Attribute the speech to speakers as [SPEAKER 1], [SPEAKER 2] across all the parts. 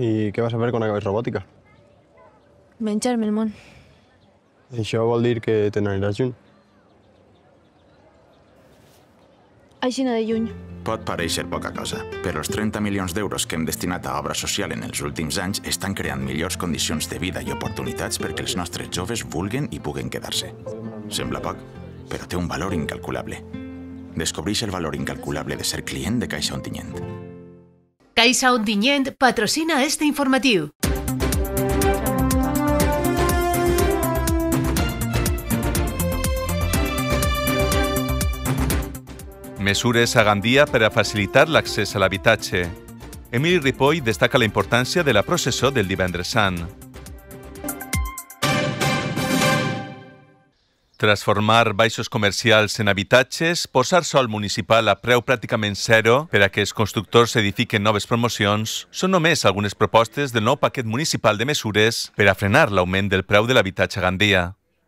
[SPEAKER 1] I què vas a fer quan acabes robòtica?
[SPEAKER 2] Menjar-me el món.
[SPEAKER 1] Això vol dir que te n'aniràs lluny.
[SPEAKER 2] Aixina de lluny.
[SPEAKER 3] Pot pareixer poca cosa, però els 30 milions d'euros que hem destinat a obra social en els últims anys estan creant millors condicions de vida i oportunitats perquè els nostres joves vulguen i puguen quedar-se. Sembla poc, però té un valor incalculable. Descobreix el valor incalculable de ser client de Caixa Ontinyent.
[SPEAKER 4] Caixa Ontinyent patrocina este informatiu.
[SPEAKER 5] Mesures a Gandia per a facilitar l'accés a l'habitatge. Emili Ripoll destaca la importància de la processó del divendres sant. Transformar baixos comercials en habitatges, posar sol municipal a preu pràcticament zero per a que els constructors edifiquen noves promocions, són només algunes propostes del nou paquet municipal de mesures per a frenar l'augment del preu de l'habitatge a Gandia.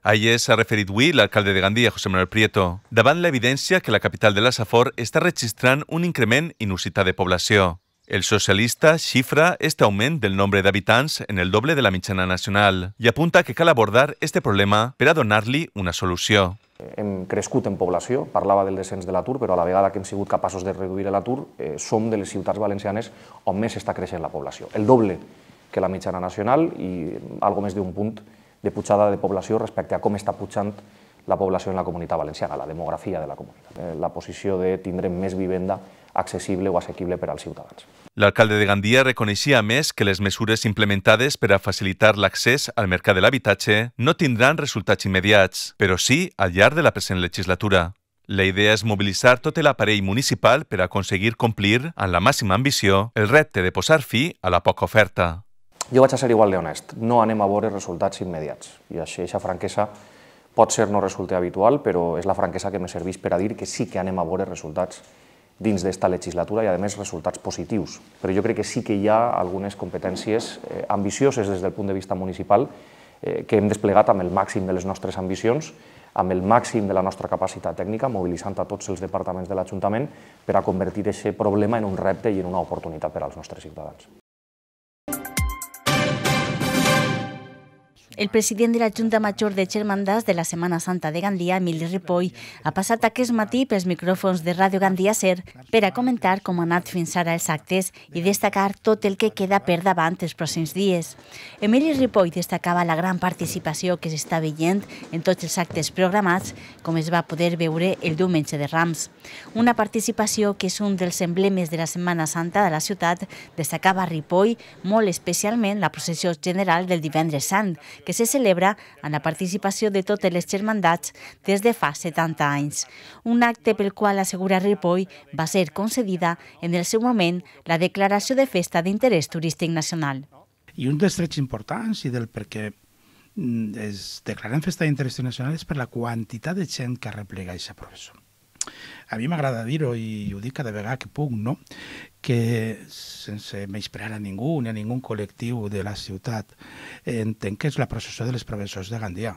[SPEAKER 5] Ahir s'ha referit avui l'alcalde de Gandia, José Manuel Prieto, davant l'evidència que la capital de la Safor està registrant un increment inusitat de població. El socialista xifra este augment del nombre d'habitants en el doble de la mitjana nacional i apunta que cal abordar este problema per a donar-li una solució.
[SPEAKER 6] Hem crescut en població, parlava del descens de l'atur, però a la vegada que hem sigut capaços de reduir l'atur, eh, som de les ciutats valencianes on més està creixent la població. El doble que la mitjana nacional i algo més d'un punt de pujada de població respecte a com està pujant la població en la comunitat valenciana, la demografia de la comunitat, eh, la posició de tindre més vivenda accessible o assequible per als ciutadans.
[SPEAKER 5] L'alcalde de Gandia reconeixia a més que les mesures implementades per a facilitar l'accés al mercat de l'habitatge no tindran resultats immediats, però sí al llarg de la present legislatura. La idea és mobilitzar tot l'aparell municipal per a aconseguir complir, amb la màxima ambició, el repte de posar fi a la poca oferta.
[SPEAKER 6] Jo vaig a ser igual d'honest, no anem a veure resultats immediats, i així, aquesta franquesa pot ser no resulta habitual, però és la franquesa que me serveix per a dir que sí que anem a veure resultats dins d'esta legislatura i, a més, resultats positius. Però jo crec que sí que hi ha algunes competències eh, ambicioses des del punt de vista municipal eh, que hem desplegat amb el màxim de les nostres ambicions, amb el màxim de la nostra capacitat tècnica, mobilitzant a tots els departaments de l'Ajuntament per a convertir aquest problema en un repte i en una oportunitat per als nostres ciutadans.
[SPEAKER 7] El president de la Junta Major de Germandats de la Setmana Santa de Gandia, Emili Ripoll, ha passat aquest matí pels micròfons de Ràdio Gandia Ser per a comentar com han anat fins ara els actes i destacar tot el que queda per davant els pròxims dies. Emili Ripoll destacava la gran participació que s'està veient en tots els actes programats, com es va poder veure el diumenge de Rams. Una participació que és un dels emblemes de la Setmana Santa de la ciutat, destacava Ripoll molt especialment la processió general del divendres sant, que se celebra amb la participació de totes les germandats des de fa 70 anys. Un acte pel qual assegura Ripoll va ser concedida en el seu moment la declaració de festa d'interès turístic nacional.
[SPEAKER 8] I un dels trets importants i del perquè mm, es declaren festa d'interès nacional és per la quantitat de gent que replega aquesta professor. A mi m'agrada dir-ho i ho dic cada vegada que puc, no? que sense menysprear a ningú ni a ningú col·lectiu de la ciutat, entenc que és la processó de les professors de Gandia,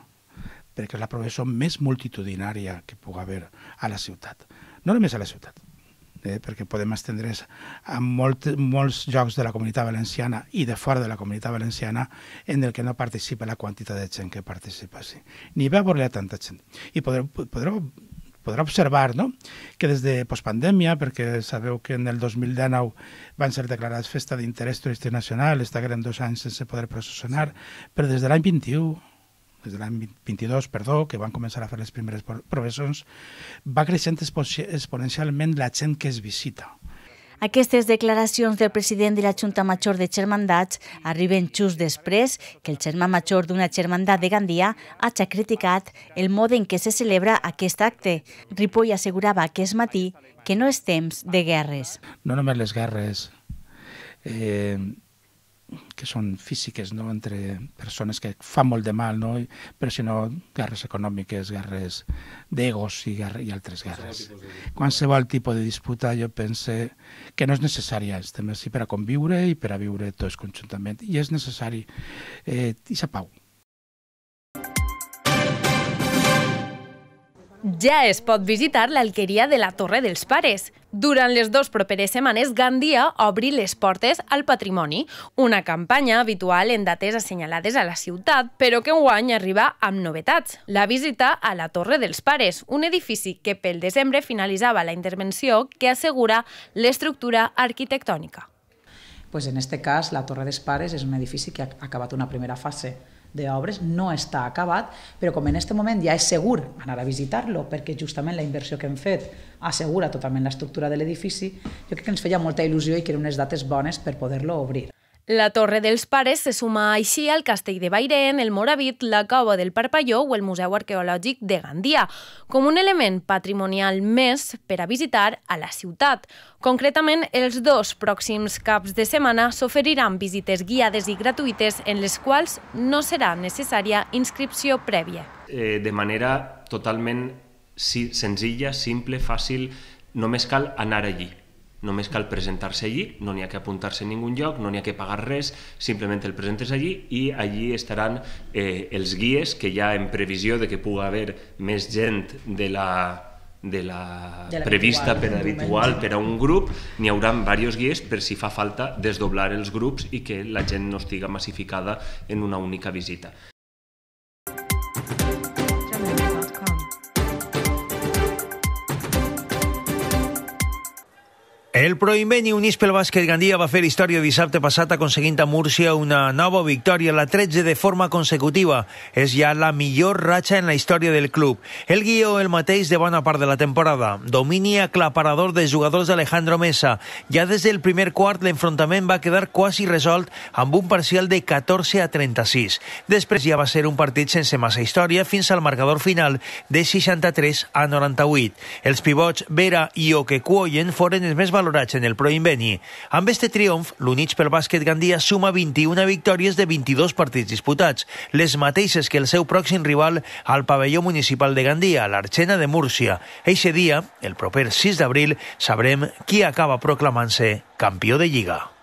[SPEAKER 8] perquè és la professó més multitudinària que pugui haver a la ciutat. No només a la ciutat, eh, perquè podem estendre's a molt, molts jocs de la comunitat valenciana i de fora de la comunitat valenciana en el que no participa la quantitat de gent que participa. Sí. Ni va veure tanta gent. I podreu, podreu podrà observar no? que des de postpandèmia, perquè sabeu que en el 2019 van ser declarats festa d'interès turístic nacional, estagueren dos anys sense poder processionar, però des de l'any 21 des de l'any 22, perdó, que van començar a fer les primeres professors, va creixent exponencialment la gent que es visita.
[SPEAKER 7] Aquestes declaracions del president de la Junta Major de Germandats arriben just després que el germà major d'una germandat de Gandia hagi criticat el mode en què se celebra aquest acte. Ripoll assegurava aquest matí que no és temps de guerres.
[SPEAKER 8] No només les guerres, eh, que són físiques no? entre persones que fan molt de mal, no? però sinó guerres econòmiques, guerres d'egos i, guerra, i altres guerres. Qualsevol tipus de disputa jo pense que no és necessària, estem així per a conviure i per a viure tots conjuntament, i és necessari eh, aquesta pau.
[SPEAKER 9] Ja es pot visitar l'alqueria de la Torre dels Pares. Durant les dues properes setmanes, Gandia obri les portes al patrimoni, una campanya habitual en dates assenyalades a la ciutat, però que enguany arriba amb novetats. La visita a la Torre dels Pares, un edifici que pel desembre finalitzava la intervenció que assegura l'estructura arquitectònica.
[SPEAKER 10] Pues en este cas, la Torre dels Pares és un edifici que ha acabat una primera fase d'obres, no està acabat, però com en aquest moment ja és segur anar a visitar-lo, perquè justament la inversió que hem fet assegura totalment l'estructura de l'edifici, jo crec que ens feia molta il·lusió i que eren unes dates bones per poder-lo obrir.
[SPEAKER 9] La Torre dels Pares se suma així al Castell de Bairén, el Moravit, la Cova del Parpalló o el Museu Arqueològic de Gandia, com un element patrimonial més per a visitar a la ciutat. Concretament, els dos pròxims caps de setmana s'oferiran visites guiades i gratuïtes en les quals no serà necessària inscripció prèvia.
[SPEAKER 11] Eh, de manera totalment senzilla, simple, fàcil, només cal anar allí només cal presentar-se allí, no n'hi ha que apuntar-se en ningú lloc, no n'hi ha que pagar res, simplement el presentes allí i allí estaran eh, els guies que ja en previsió de que pugui haver més gent de la, de la, de la prevista habitual, per habitual per a un grup, n'hi haurà diversos guies per si fa falta desdoblar els grups i que la gent no estiga massificada en una única visita.
[SPEAKER 12] El Proinveni Unís pel Bàsquet Gandia va fer història dissabte passat aconseguint a Múrcia una nova victòria, la 13 de forma consecutiva. És ja la millor ratxa en la història del club. El guió el mateix de bona part de la temporada. Domini aclaparador de jugadors d'Alejandro Mesa. Ja des del primer quart l'enfrontament va quedar quasi resolt amb un parcial de 14 a 36. Després ja va ser un partit sense massa història fins al marcador final de 63 a 98. Els pivots Vera i Okekuoyen foren els més valorats valorats en el Proinveni. Amb este triomf, l'Units pel bàsquet Gandia suma 21 victòries de 22 partits disputats, les mateixes que el seu pròxim rival al pavelló municipal de Gandia, l'Arxena de Múrcia. Eixe dia, el proper 6 d'abril, sabrem qui acaba proclamant-se campió de Lliga.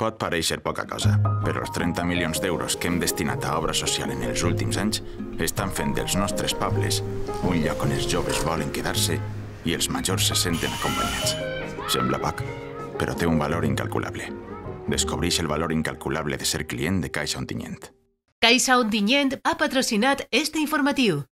[SPEAKER 3] Pot pareixer poca cosa, però els 30 milions d'euros que hem destinat a obra social en els últims anys estan fent dels nostres pobles un lloc on els joves volen quedar-se i els majors se senten acompanyats. Sembla poc, però té un valor incalculable. Descobreix el valor incalculable de ser client de Caixa Ontinyent.
[SPEAKER 4] Caixa Ontinyent ha patrocinat este informatiu.